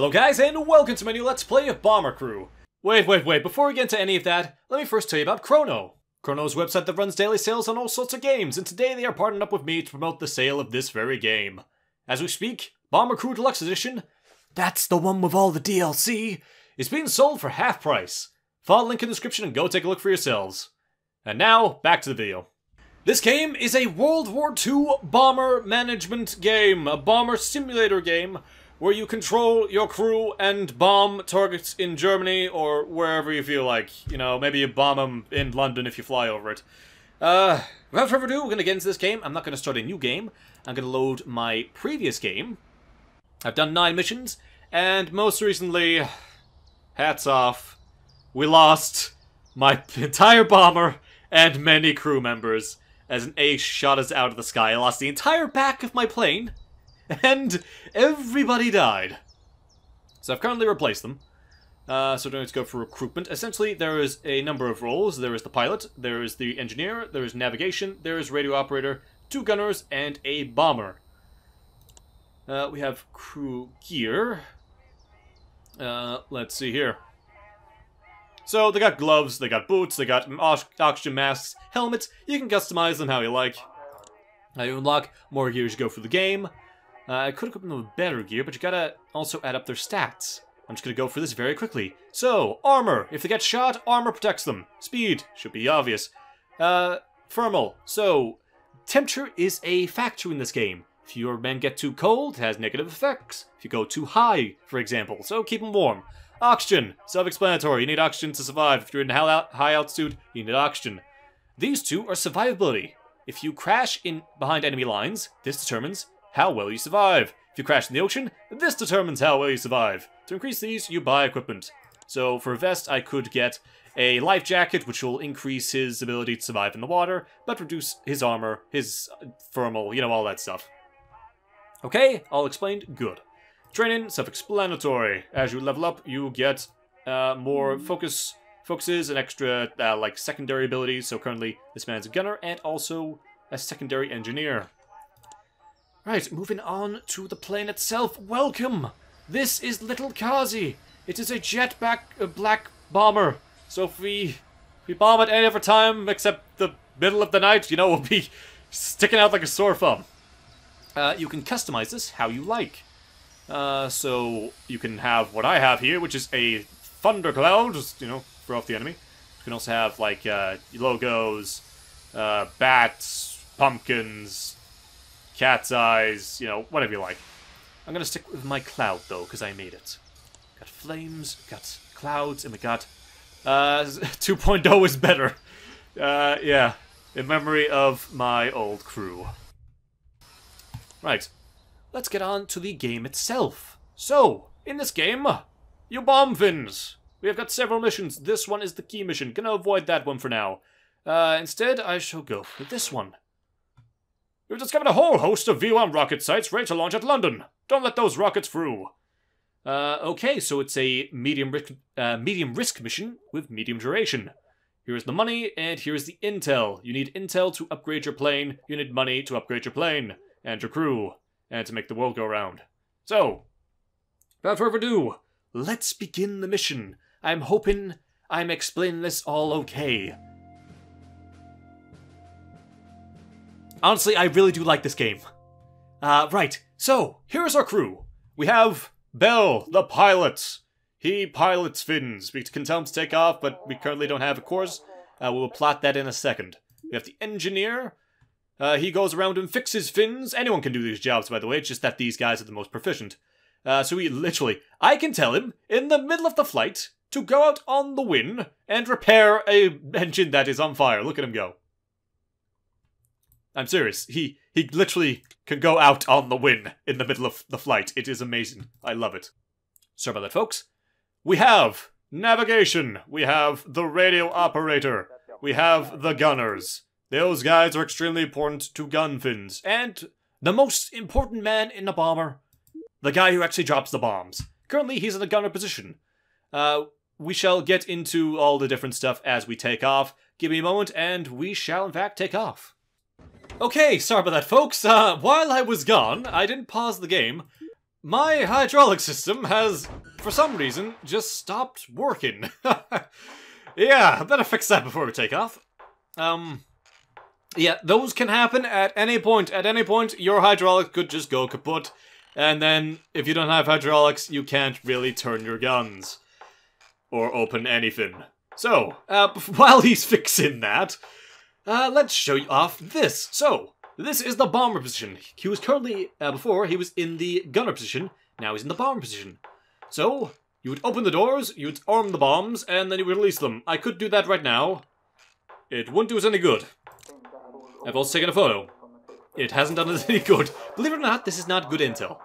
Hello guys, and welcome to my new Let's Play of Bomber Crew. Wait, wait, wait, before we get into any of that, let me first tell you about Chrono. Chrono's website that runs daily sales on all sorts of games, and today they are partnering up with me to promote the sale of this very game. As we speak, Bomber Crew Deluxe Edition, that's the one with all the DLC, is being sold for half price. Follow the link in the description and go take a look for yourselves. And now, back to the video. This game is a World War II bomber management game, a bomber simulator game, where you control your crew and bomb targets in Germany or wherever you feel like. You know, maybe you bomb them in London if you fly over it. Uh, without further ado, we're going to get into this game. I'm not going to start a new game. I'm going to load my previous game. I've done nine missions, and most recently, hats off, we lost my entire bomber and many crew members as an ace shot us out of the sky. I lost the entire back of my plane, and everybody died. So I've currently replaced them. Uh, so we're going to go for recruitment. Essentially, there is a number of roles. There is the pilot, there is the engineer, there is navigation, there is radio operator, two gunners, and a bomber. Uh, we have crew gear. Uh, let's see here. So they got gloves, they got boots, they got oxygen masks, helmets. You can customize them how you like. Now you unlock more gear as you go through the game. Uh, I could equip them with better gear, but you gotta also add up their stats. I'm just gonna go for this very quickly. So, armor. If they get shot, armor protects them. Speed. Should be obvious. Uh, thermal. So, temperature is a factor in this game. If your men get too cold, it has negative effects. If you go too high, for example, so keep them warm. Oxygen. Self-explanatory. You need oxygen to survive. If you're in high altitude, you need oxygen. These two are survivability. If you crash in behind enemy lines, this determines how well you survive. If you crash in the ocean, this determines how well you survive. To increase these, you buy equipment. So for a vest, I could get a life jacket, which will increase his ability to survive in the water, but reduce his armor, his thermal, you know, all that stuff. Okay, all explained, good. Training, self-explanatory. As you level up, you get uh, more focus focuses and extra, uh, like, secondary abilities. So currently, this man's a gunner and also a secondary engineer. Right, moving on to the plane itself. Welcome! This is Little Kazi. It is a jetpack uh, black bomber. So if we, if we bomb at any other time except the middle of the night, you know, we'll be sticking out like a sore thumb. Uh, you can customize this how you like. Uh, so you can have what I have here, which is a thundercloud, just, you know, throw off the enemy. You can also have, like, uh, logos, uh, bats, pumpkins, cat's eyes, you know, whatever you like. I'm gonna stick with my cloud, though, because I made it. Got flames, got clouds, and we got... Uh, 2.0 is better. Uh, yeah. In memory of my old crew. Right. Let's get on to the game itself. So, in this game, you bomb fins. We have got several missions. This one is the key mission. Gonna avoid that one for now. Uh, instead, I shall go for this one. You've discovered a whole host of V1 rocket sites ready to launch at London. Don't let those rockets through. Uh, okay, so it's a medium risk, uh, medium risk mission with medium duration. Here's the money, and here's the intel. You need intel to upgrade your plane. You need money to upgrade your plane and your crew, and to make the world go round. So, without further ado, let's begin the mission. I'm hoping I'm explaining this all okay. Honestly, I really do like this game. Uh, right, so, here's our crew. We have Bell, the pilot. He pilots fins. We can tell him to take off, but we currently don't have a course. Uh, we'll plot that in a second. We have the engineer. Uh, he goes around and fixes fins. Anyone can do these jobs, by the way. It's just that these guys are the most proficient. Uh, so he literally, I can tell him in the middle of the flight to go out on the wing and repair a engine that is on fire. Look at him go. I'm serious. He he literally can go out on the wing in the middle of the flight. It is amazing. I love it. Sorry about that, folks. We have navigation. We have the radio operator. We have the gunners. Those guys are extremely important to gun fins. And the most important man in a bomber, the guy who actually drops the bombs. Currently, he's in a gunner position. Uh, we shall get into all the different stuff as we take off. Give me a moment, and we shall in fact take off. Okay, sorry about that, folks. Uh, while I was gone, I didn't pause the game. my hydraulic system has, for some reason, just stopped working. yeah, better fix that before we take off. Um, yeah, those can happen at any point. At any point, your hydraulic could just go kaput. And then, if you don't have hydraulics, you can't really turn your guns. Or open anything. So, uh, while he's fixing that, uh, let's show you off this. So, this is the bomber position. He was currently, uh, before, he was in the gunner position. Now he's in the bomber position. So, you would open the doors, you would arm the bombs, and then you would release them. I could do that right now. It wouldn't do us any good. I've also taken a photo. It hasn't done us any good. Believe it or not, this is not good intel.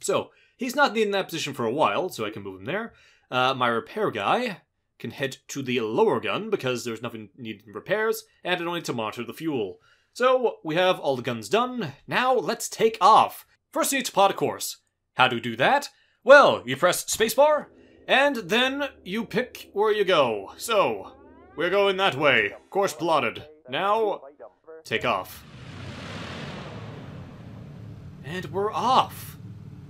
So, he's not in that position for a while, so I can move him there. Uh, my repair guy can head to the lower gun because there's nothing needed in repairs, and need to monitor the fuel. So, we have all the guns done. Now, let's take off. First, you need to plot a course. How do you do that? Well, you press spacebar, and then you pick where you go. So, we're going that way. Course plotted. Now, take off. And we're off.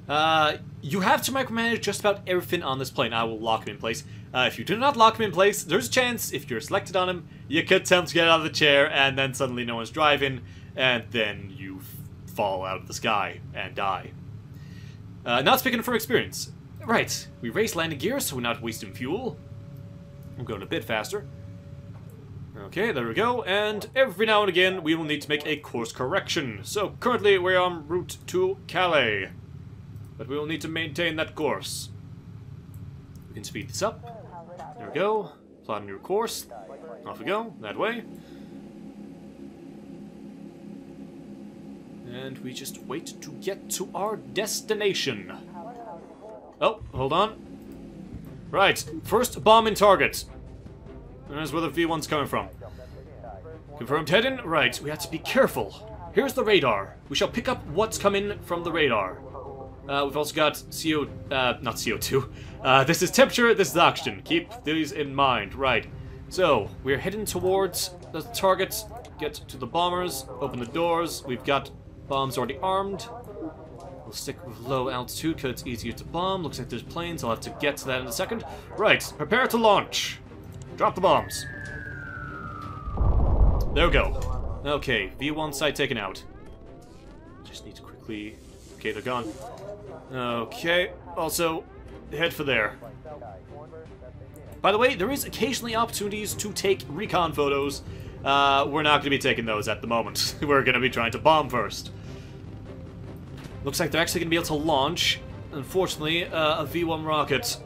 Uh, you have to micromanage just about everything on this plane. I will lock him in place. Uh, if you do not lock him in place, there's a chance, if you're selected on him, you could attempt to get out of the chair, and then suddenly no one's driving, and then you fall out of the sky and die. Uh, not speaking from experience. Right, we race landing gear so we're not wasting fuel. I'm going a bit faster. Okay, there we go, and every now and again we will need to make a course correction. So currently we're on route to Calais, but we will need to maintain that course. We can speed this up. Go, plot a new course. Off we go, that way. And we just wait to get to our destination. Oh, hold on. Right, first bomb in target. That's where the V1's coming from. Confirmed heading? Right, we have to be careful. Here's the radar. We shall pick up what's coming from the radar. Uh, we've also got CO... Uh, not CO2. Uh, this is temperature, this is oxygen. Keep these in mind. Right. So, we're heading towards the target. Get to the bombers. Open the doors. We've got bombs already armed. We'll stick with low altitude because it's easier to bomb. Looks like there's planes. I'll have to get to that in a second. Right. Prepare to launch. Drop the bombs. There we go. Okay, V1 site taken out. Just need to quickly... Okay, they're gone. Okay, also, head for there. By the way, there is occasionally opportunities to take recon photos. Uh, we're not going to be taking those at the moment. we're going to be trying to bomb first. Looks like they're actually going to be able to launch, unfortunately, uh, a V1 rocket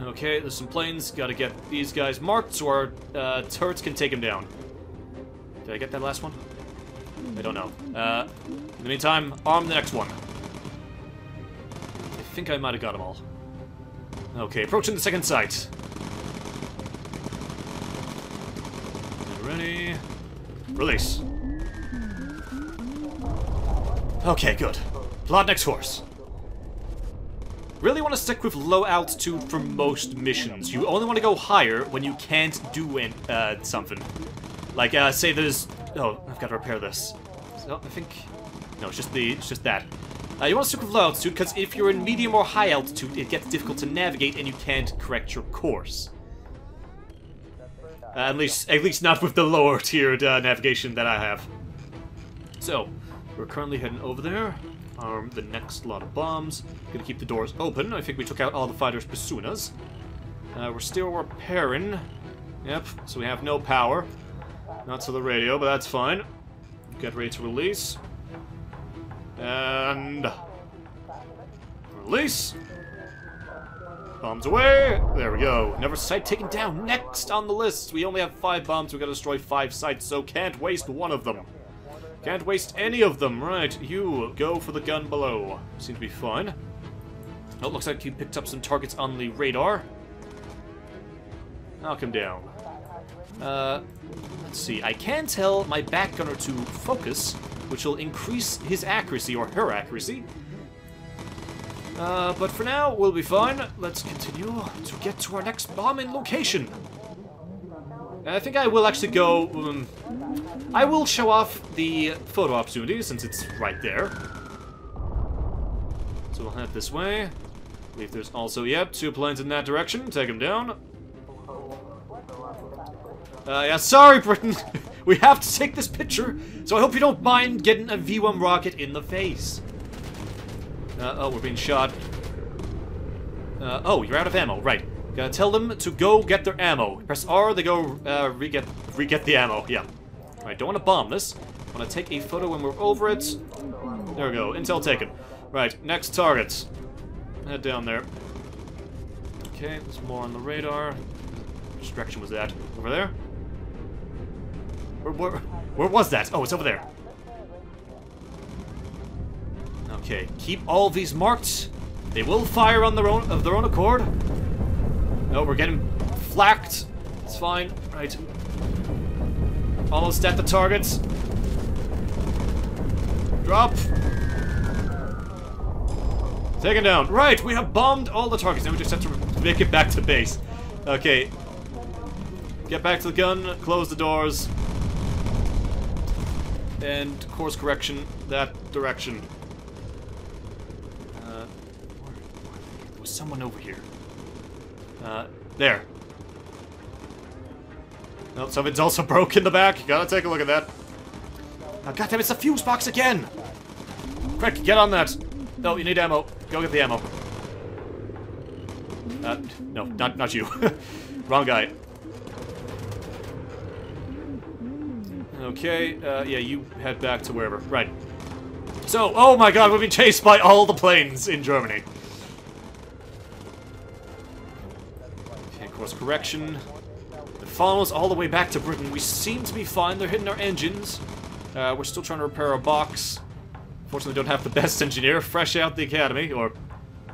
Okay, there's some planes. Gotta get these guys marked so our uh, turrets can take them down. Did I get that last one? I don't know. Uh, in the meantime, arm the next one. I think I might have got them all. Okay, approaching the second site. ready. Release. Okay, good. Plot next course. Really want to stick with low altitude for most missions. You only want to go higher when you can't do uh, something. Like, uh, say there's... Oh, I've got to repair this. So, I think... No, it's just the... It's just that. Uh, you want to stick with low altitude, because if you're in medium or high altitude, it gets difficult to navigate and you can't correct your course. Uh, at least, at least not with the lower tiered uh, navigation that I have. So, we're currently heading over there arm the next lot of bombs. Gonna keep the doors open. I think we took out all the fighters' basunas. Uh, we're still repairing. Yep, so we have no power. Not to the radio, but that's fine. Get ready to release. And... Release! Bombs away! There we go. Never site taken down. Next on the list! We only have five bombs. We gotta destroy five sites, so can't waste one of them. Can't waste any of them. Right, you go for the gun below. Seem to be fine. Oh, looks like you picked up some targets on the radar. Knock him down. Uh, let's see. I can tell my back gunner to focus, which will increase his accuracy, or her accuracy. Uh, but for now, we'll be fine. Let's continue to get to our next bombing location. I think I will actually go... Um, I will show off the photo opportunity since it's right there. So we'll head this way. I believe there's also, yep, two planes in that direction. Take them down. Uh, yeah, sorry, Britain. we have to take this picture, so I hope you don't mind getting a V-1 rocket in the face. Uh, oh, we're being shot. Uh, oh, you're out of ammo. Right. Gotta tell them to go get their ammo. Press R, they go uh, re-get re-get the ammo. Yeah. Alright, don't want to bomb this. want to take a photo when we're over it. There we go. Intel taken. Right, next targets. Head down there. Okay, there's more on the radar. Which direction was that? Over there? Where, where, where was that? Oh, it's over there. Okay, keep all these marked. They will fire on their own of their own accord. No, we're getting flacked. It's fine. Right. Almost at the targets. Drop. Taken down. Right, we have bombed all the targets. Now we just have to make it back to base. Okay. Get back to the gun, close the doors. And course correction that direction. Uh, there was someone over here. Uh, there. Oh, something's also broke in the back. Gotta take a look at that. Oh, goddamn, it's a fuse box again! Quick, get on that. No, you need ammo. Go get the ammo. Uh, no, not, not you. Wrong guy. Okay, uh, yeah, you head back to wherever. Right. So, oh my god, we've been chased by all the planes in Germany. Okay, course correction. It follows all the way back to Britain. We seem to be fine. They're hitting our engines. Uh, we're still trying to repair our box. Fortunately, don't have the best engineer fresh out the academy, or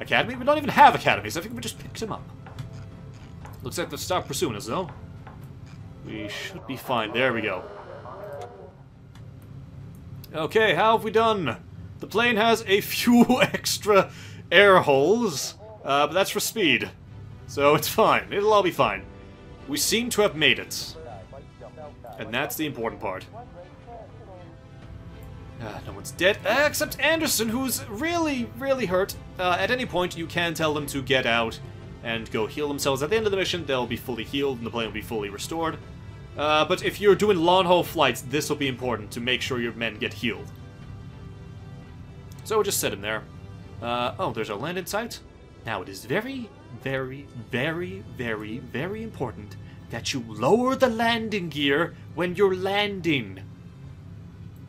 academy? We don't even have academies. I think we just picked him up. Looks like they've stopped pursuing us, though. We should be fine. There we go. Okay, how have we done? The plane has a few extra air holes, uh, but that's for speed. So it's fine. It'll all be fine. We seem to have made it. And that's the important part. Uh, no one's dead, uh, except Anderson, who's really, really hurt. Uh, at any point, you can tell them to get out and go heal themselves. At the end of the mission, they'll be fully healed and the plane will be fully restored. Uh, but if you're doing long-haul flights, this will be important to make sure your men get healed. So we'll just set him there. Uh, oh, there's our landing site. Now, it is very, very, very, very, very important that you lower the landing gear when you're landing.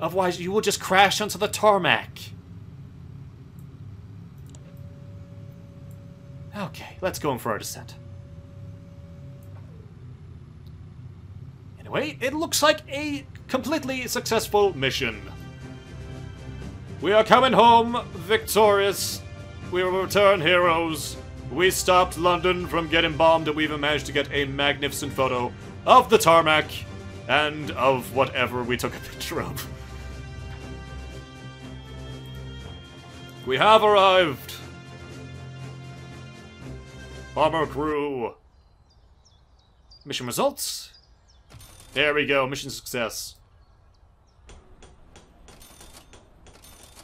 Otherwise, you will just crash onto the tarmac. Okay, let's go in for our descent. Anyway, it looks like a completely successful mission. We are coming home victorious. We will return heroes. We stopped London from getting bombed, and we even managed to get a magnificent photo of the tarmac and of whatever we took a picture of. We have arrived! Bomber crew! Mission results? There we go, mission success.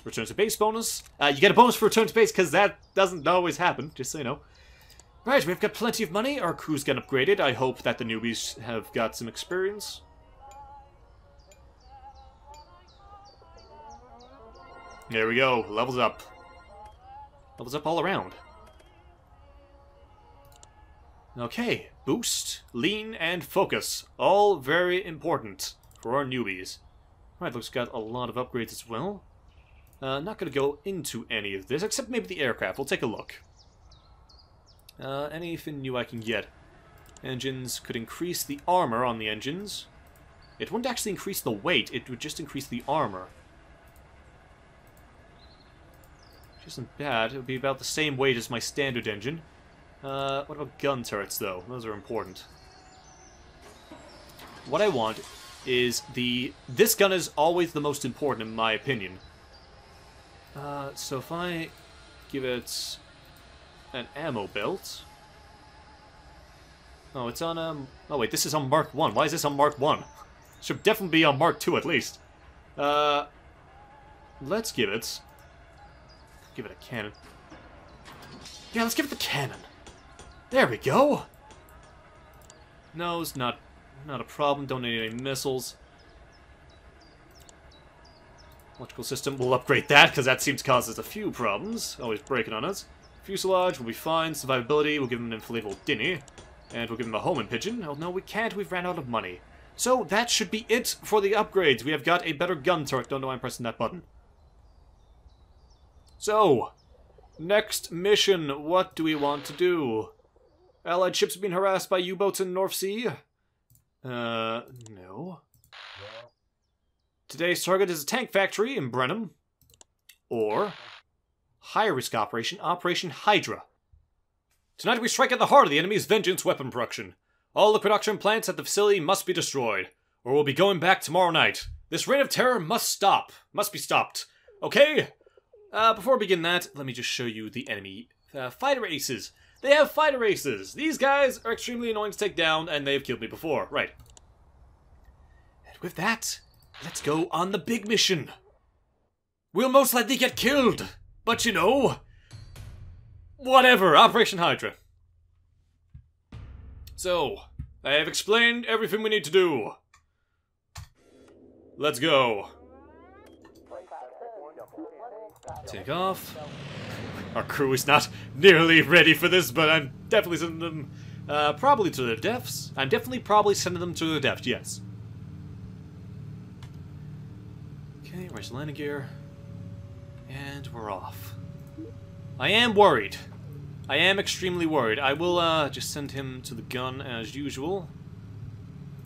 Return to base bonus. Uh, you get a bonus for return to base because that doesn't always happen, just so you know. Right, we've got plenty of money. Our crew's getting upgraded. I hope that the newbies have got some experience. There we go. Levels up. Levels up all around. Okay, boost, lean, and focus. All very important for our newbies. Right, looks got a lot of upgrades as well. Uh, not going to go into any of this, except maybe the aircraft. We'll take a look. Uh, anything new I can get? Engines could increase the armor on the engines. It wouldn't actually increase the weight, it would just increase the armor. Which isn't bad. It would be about the same weight as my standard engine. Uh, what about gun turrets, though? Those are important. What I want is the... This gun is always the most important, in my opinion. Uh, so if I give it an ammo belt... Oh, it's on, um... Oh, wait, this is on Mark 1. Why is this on Mark 1? Should definitely be on Mark 2, at least. Uh... Let's give it... Give it a cannon. Yeah, let's give it the cannon. There we go! Nose, not, not a problem. Don't need any missiles. Electrical system, we'll upgrade that, because that seems to cause us a few problems. Always breaking on us. Fuselage will be fine. Survivability, we'll give him an inflatable dinghy. And we'll give him a home homing pigeon. Oh, no, we can't. We've ran out of money. So, that should be it for the upgrades. We have got a better gun turret. Don't know why I'm pressing that button. So, next mission. What do we want to do? Allied ships being harassed by U-boats in North Sea? Uh, no. Today's target is a tank factory in Bremen. Or, high-risk operation, Operation Hydra. Tonight we strike at the heart of the enemy's vengeance weapon production. All the production plants at the facility must be destroyed, or we'll be going back tomorrow night. This reign of terror must stop. Must be stopped. Okay? Uh, before we begin that, let me just show you the enemy uh, fighter aces. They have fighter aces. These guys are extremely annoying to take down, and they've killed me before. Right. And with that, let's go on the big mission. We'll most likely get killed, but you know, Whatever, Operation Hydra. So, I have explained everything we need to do. Let's go. Take off. Our crew is not nearly ready for this, but I'm definitely sending them uh, probably to their deaths. I'm definitely probably sending them to their deaths, yes. Okay, where's landing gear? And we're off. I am worried. I am extremely worried. I will uh, just send him to the gun as usual.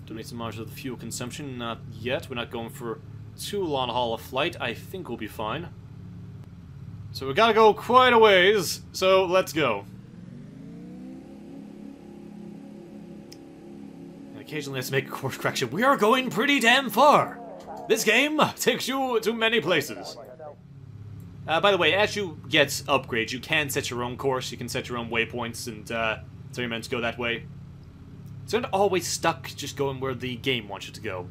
Donate some margin of the fuel consumption. Not yet. We're not going for too long haul of flight. I think we'll be fine. So we gotta go quite a ways, so let's go. And occasionally let's make a course correction. We are going pretty damn far! This game takes you to many places. Uh, by the way, as you get upgrades, you can set your own course, you can set your own waypoints, and uh, tell your men to go that way. So you're not always stuck just going where the game wants you to go.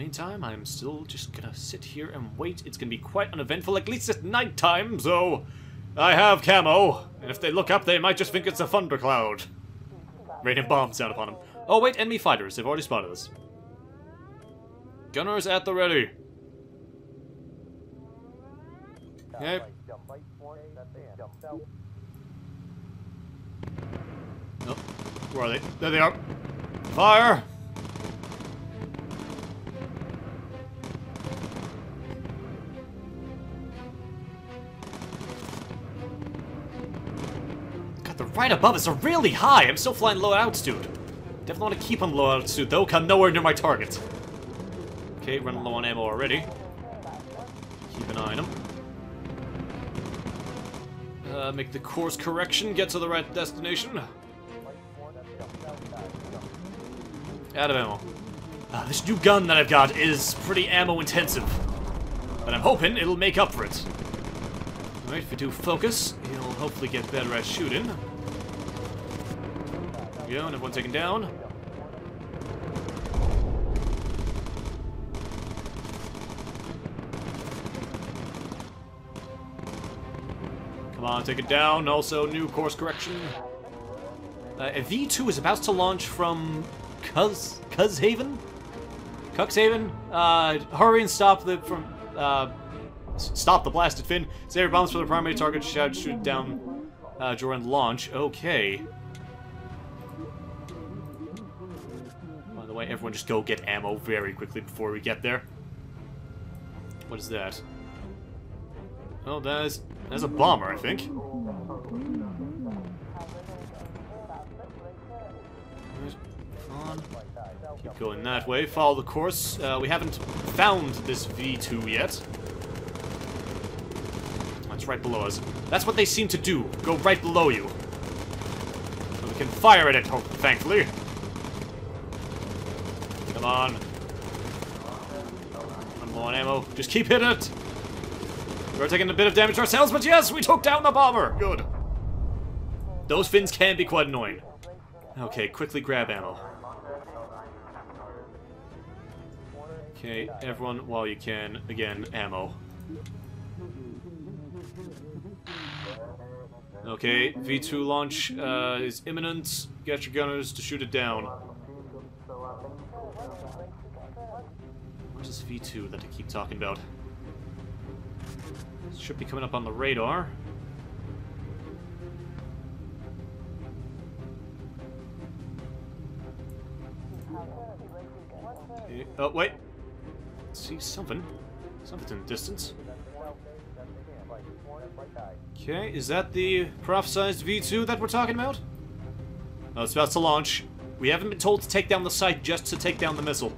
Meantime, I'm still just gonna sit here and wait. It's gonna be quite uneventful, at least at night time, so... I have camo, and if they look up, they might just think it's a thundercloud. Raining bombs down upon them. Oh wait, enemy fighters, they've already spotted us. Gunners at the ready. Yep. Oh, where are they? There they are. Fire! Right above us. They're really high. I'm still flying low altitude. Definitely want to keep them low altitude, though. Come nowhere near my target. Okay, running low on ammo already. Keep an eye on them. Uh, make the course correction, get to the right destination. Out of ammo. Uh, this new gun that I've got is pretty ammo intensive. But I'm hoping it'll make up for it. Alright, if we do focus, he'll hopefully get better at shooting. We go, everyone taken down. Come on, take it down. Also, new course correction. Uh, V2 is about to launch from Cuz Cuzhaven? Cuxhaven? Uh, hurry and stop the from uh, stop the blasted fin. Save your bombs for the primary target. Shout shoot down uh, during launch. Okay. Way, everyone just go get ammo very quickly before we get there. What is that? Oh, that is That's a bomber, I think. Keep going that way. Follow the course. Uh, we haven't found this V2 yet. That's right below us. That's what they seem to do. Go right below you. So we can fire at it, thankfully. Come on. One more ammo. Just keep hitting it. We're taking a bit of damage ourselves, but yes, we took down the bomber! Good. Those fins can be quite annoying. Okay, quickly grab ammo. Okay, everyone, while you can, again, ammo. Okay, V2 launch uh, is imminent. Get your gunners to shoot it down. V2 that I keep talking about? Should be coming up on the radar. Oh, wait. See something. Something in the distance. Okay, is that the prophesized V2 that we're talking about? Oh, it's about to launch. We haven't been told to take down the site just to take down the missile.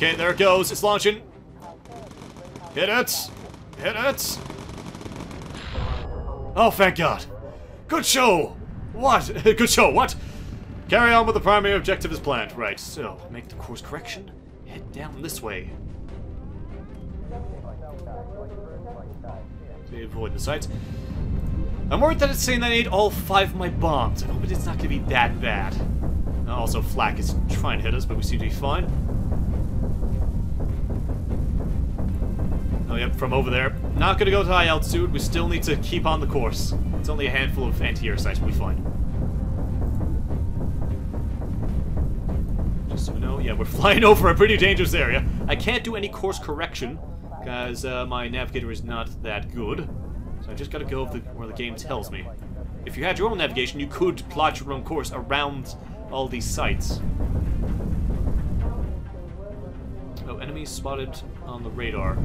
Okay, there it goes. It's launching. Hit it! Hit it! Oh, thank God. Good show! What? Good show, what? Carry on with the primary objective as planned. Right, so, make the course correction. Head down this way. To avoid the sights. I'm worried that it's saying I need all five of my bombs. I hope it's not going to be that bad. Also, Flak is trying to hit us, but we seem to be fine. Yep, from over there. Not to go to high altitude. We still need to keep on the course. It's only a handful of anti-air sites. We'll be fine. Just so we know, yeah, we're flying over a pretty dangerous area. I can't do any course correction because uh, my navigator is not that good. So I just gotta go the, where the game tells me. If you had your own navigation, you could plot your own course around all these sites. Oh, enemies spotted on the radar.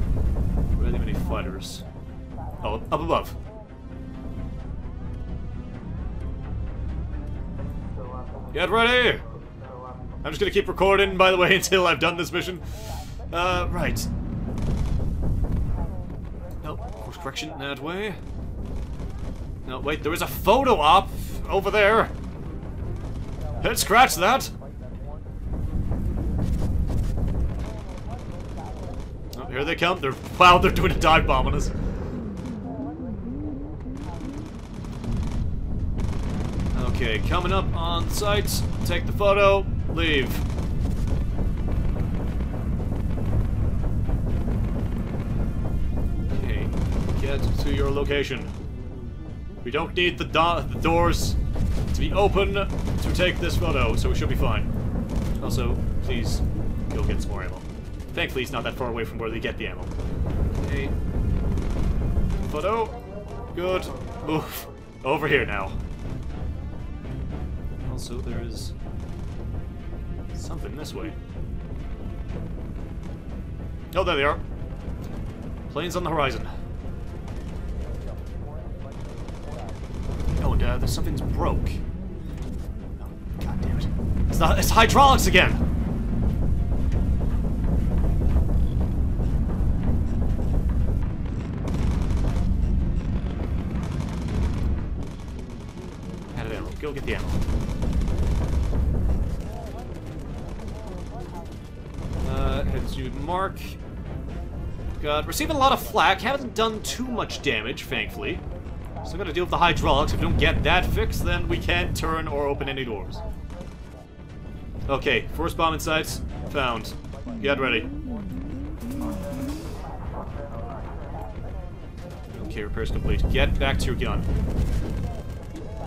Really many fighters. Oh, up above. Get ready! I'm just gonna keep recording, by the way, until I've done this mission. Uh, right. No, course correction that way. No, wait, there is a photo op over there. Head scratch that. Oh, here they come. They're wow, they're doing a dive bomb on us. Okay, coming up on site. Take the photo. Leave. Okay, get to your location. We don't need the, do the doors to be open to take this photo, so we should be fine. Also, please go get some more ammo. Thankfully, it's not that far away from where they get the ammo. Okay. Photo. Good. Move. Over here now. Also, there is something this way. Oh, there they are. Planes on the horizon. Oh, and uh, there's something's broke. Oh, God damn it. It's, not, it's hydraulics again! Get the ammo. Uh, head to Mark. Got receiving a lot of flak. Haven't done too much damage, thankfully. Still gotta deal with the hydraulics. If we don't get that fixed, then we can't turn or open any doors. Okay, first bomb in sights. Found. Get ready. Okay, repairs complete. Get back to your gun.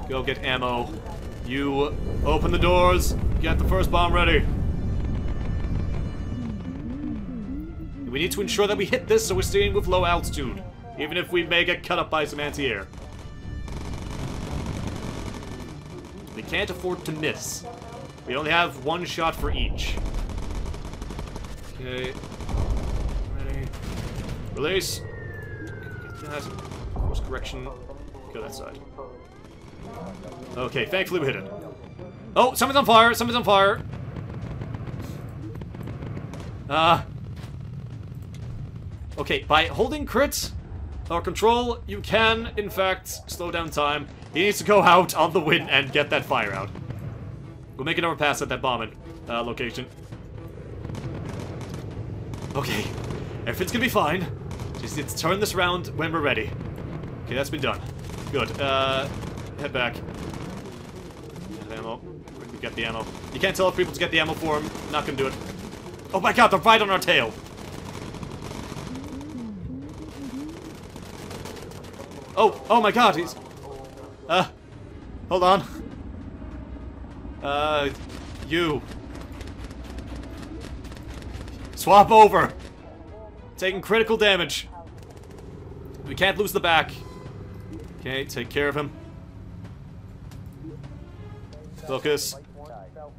Go get ammo. You open the doors. Get the first bomb ready. We need to ensure that we hit this so we're staying with low altitude. Even if we may get cut up by some anti-air. We can't afford to miss. We only have one shot for each. Okay. Ready. Release. Get that. Course correction. Go that side. Okay, thankfully we hit it. Oh, something's on fire! Something's on fire! Uh... Okay, by holding crits or control, you can, in fact, slow down time. He needs to go out on the wind and get that fire out. We'll make another pass at that bombing uh, location. Okay, everything's gonna be fine. Just need to turn this around when we're ready. Okay, that's been done. Good. Uh, head back. Ammo. Quickly get the ammo. You can't tell people to get the ammo for him. Not gonna do it. Oh my god, they're right on our tail! Oh, oh my god, he's... Uh, hold on. Uh, you. Swap over! Taking critical damage. We can't lose the back. Okay, take care of him. Focus.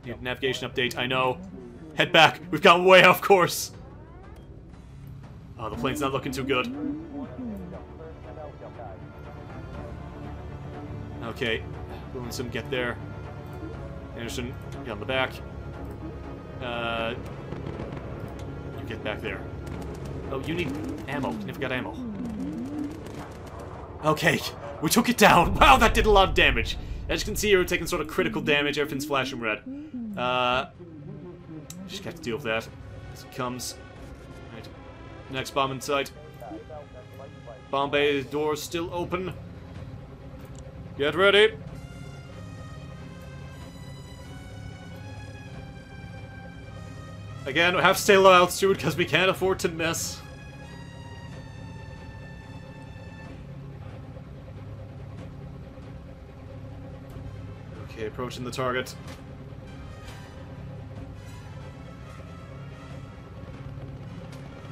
Need navigation update, I know. Head back. We've gone way off course. Oh, the plane's not looking too good. Okay. Williamson, get there. Anderson, get on the back. Uh, you get back there. Oh, you need ammo. You never got ammo. Okay, we took it down. Wow, that did a lot of damage. As you can see, we're taking sort of critical damage. Everything's flashing red. Uh, just got to deal with that as it comes. Right. Next bomb in sight. bomb bay doors still open. Get ready. Again, we have to stay low altitude because we can't afford to miss. Approaching the target.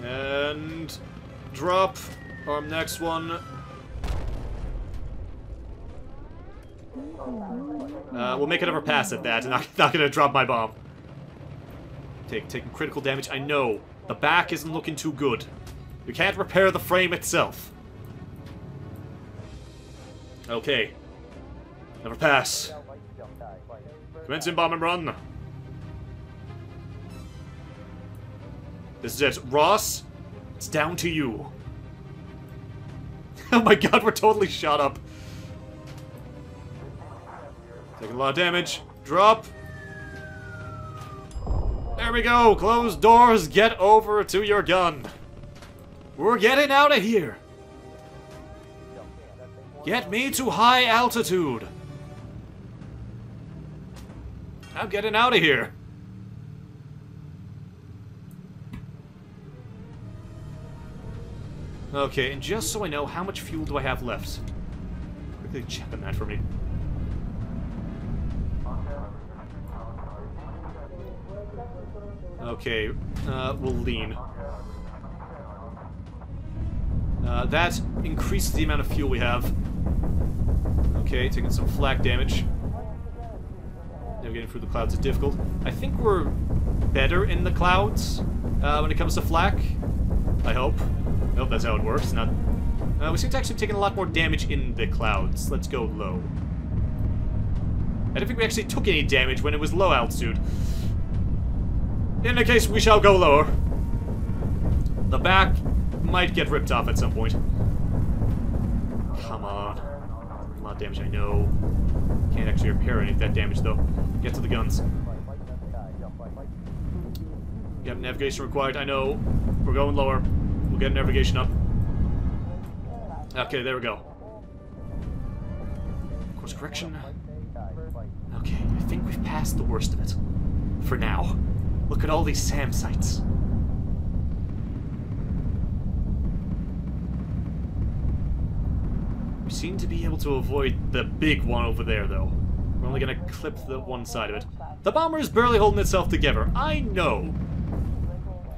And drop our next one. Uh, we'll make another pass at that, and I'm not gonna drop my bomb. Take, taking critical damage. I know. The back isn't looking too good. We can't repair the frame itself. Okay. Never pass. Commencing bomb and run. This is it. Ross, it's down to you. oh my god, we're totally shot up. Taking a lot of damage. Drop. There we go. Close doors. Get over to your gun. We're getting out of here. Get me to high altitude. I'm getting out of here. Okay, and just so I know, how much fuel do I have left? Quickly check on that for me. Okay, uh, we'll lean. Uh, that increases the amount of fuel we have. Okay, taking some flak damage. Through the clouds is difficult. I think we're better in the clouds uh, when it comes to flak. I hope. I hope that's how it works. Not. Uh, we seem to actually be taking a lot more damage in the clouds. Let's go low. I don't think we actually took any damage when it was low altitude. In the case, we shall go lower. The back might get ripped off at some point. Come on. A lot of damage, I know. Can't actually repair any of that damage, though. Get to the guns. Yep, navigation required, I know. We're going lower. We'll get navigation up. Okay, there we go. Course correction. Okay, I think we've passed the worst of it. For now. Look at all these SAM sites. We seem to be able to avoid the big one over there, though. We're only gonna clip the one side of it. The bomber is barely holding itself together, I know.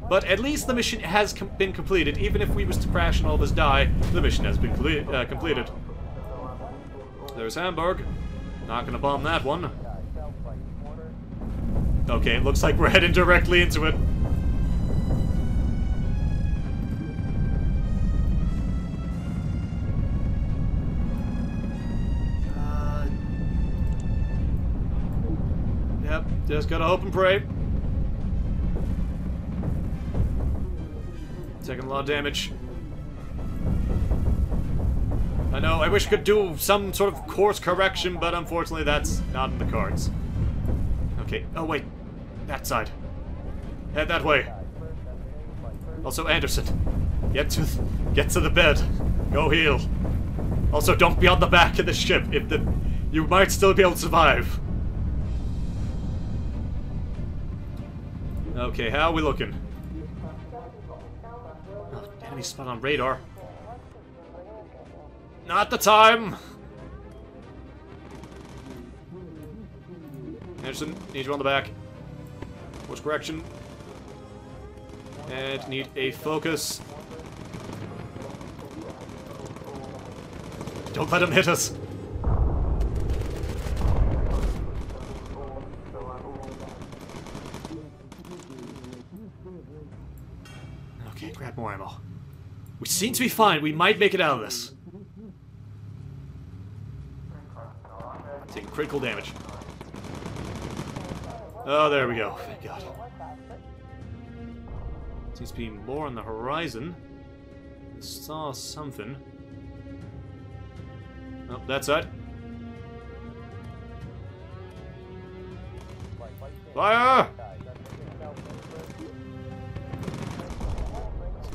But at least the mission has com been completed. Even if we was to crash and all of us die, the mission has been uh, completed. There's Hamburg. Not gonna bomb that one. Okay, it looks like we're heading directly into it. Just gotta hope and pray. Taking a lot of damage. I know, I wish I could do some sort of course correction, but unfortunately that's not in the cards. Okay, oh wait, that side. Head that way. Also, Anderson, get to get to the bed. Go heal. Also, don't be on the back of the ship. If the, you might still be able to survive. Okay, how are we looking? Oh, enemy spot on radar. Not the time. Anderson, need you on the back. Course correction. And need a focus. Don't let him hit us. Okay, grab more ammo. We seem to be fine. We might make it out of this. Taking critical damage. Oh, there we go. Thank God. Seems to be more on the horizon. I saw something. Oh, that's it. Fire!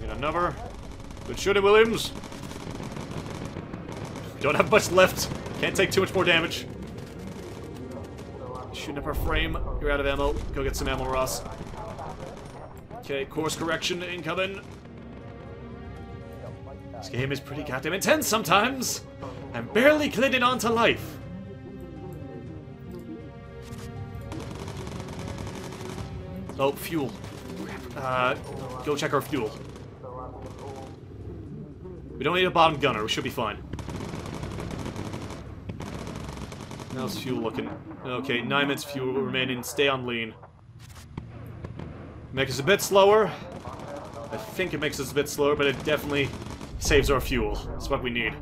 Another. Good shooting, Williams. Don't have much left. Can't take too much more damage. Shooting up our frame. You're out of ammo. Go get some ammo, Ross. Okay, course correction incoming. This game is pretty goddamn intense sometimes. I'm barely clinging on to life. Oh, fuel. Uh, go check our fuel. Don't need a bottom gunner. We should be fine. How's fuel looking? Okay, 9 minutes fuel remaining. Stay on lean. Make us a bit slower. I think it makes us a bit slower, but it definitely saves our fuel. That's what we need.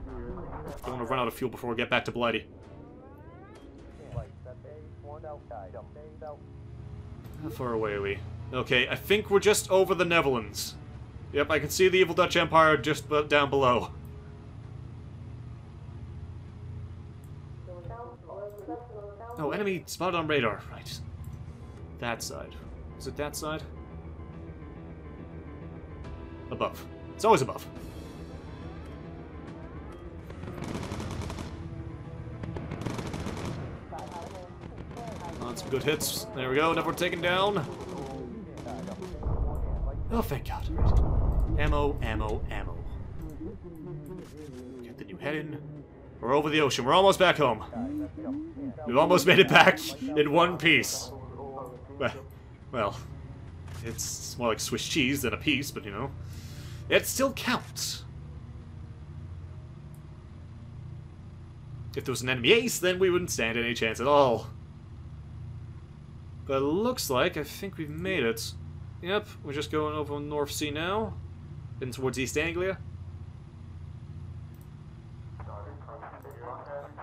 Don't want to run out of fuel before we get back to Blighty. How far away are we? Okay, I think we're just over the Netherlands. Yep, I can see the evil Dutch Empire just down below. Oh, enemy spotted on radar. Right. That side. Is it that side? Above. It's always above. On some good hits. There we go. Never taken down. Oh, thank God. Ammo, ammo, ammo. Get the new head in. We're over the ocean. We're almost back home. We've almost made it back in one piece. Well, it's more like Swiss cheese than a piece, but you know. It still counts. If there was an enemy ace, then we wouldn't stand any chance at all. But it looks like I think we've made it. Yep, we're just going over North Sea now. Heading towards East Anglia.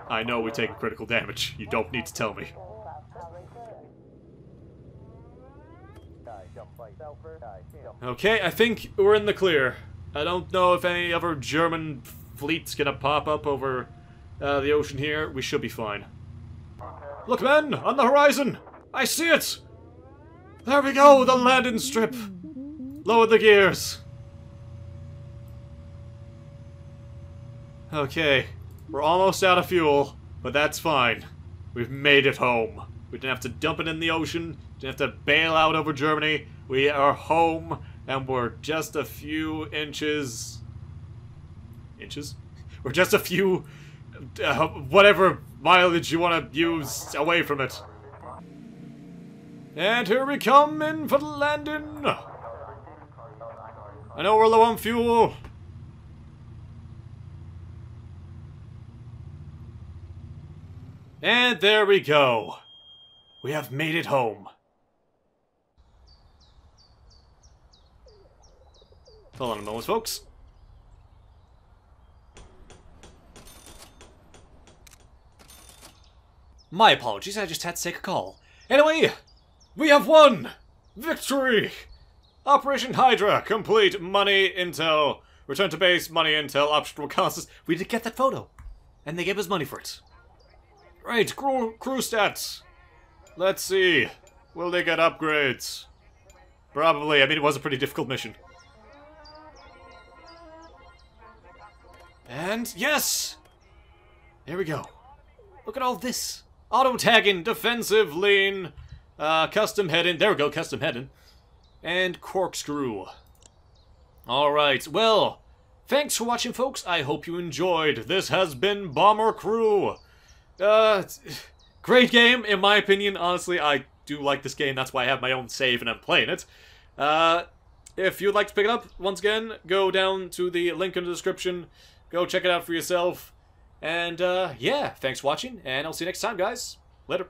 I know we take critical damage. You don't need to tell me. Okay, I think we're in the clear. I don't know if any other German fleet's gonna pop up over uh, the ocean here. We should be fine. Look, men! On the horizon! I see it! There we go, the landing strip! Lower the gears. Okay, we're almost out of fuel, but that's fine. We've made it home. We didn't have to dump it in the ocean, didn't have to bail out over Germany. We are home, and we're just a few inches... Inches? We're just a few... Uh, whatever mileage you want to use away from it. And here we come in for the landing. I know we're low on fuel. And there we go. We have made it home. Hold on a moment, folks. My apologies, I just had to take a call. Anyway, we have won! Victory! Operation Hydra, complete money intel. Return to base, money intel, optional reconnaissance. We did get that photo. And they gave us money for it. Right, crew, crew stats. Let's see. Will they get upgrades? Probably. I mean, it was a pretty difficult mission. And yes! Here we go. Look at all this. Auto tagging, defensive lean, uh, custom heading. There we go, custom heading. And corkscrew. Alright, well, thanks for watching, folks. I hope you enjoyed. This has been Bomber Crew. Uh, great game, in my opinion. Honestly, I do like this game. That's why I have my own save and I'm playing it. Uh, if you'd like to pick it up, once again, go down to the link in the description. Go check it out for yourself. And, uh, yeah, thanks for watching, and I'll see you next time, guys. Later.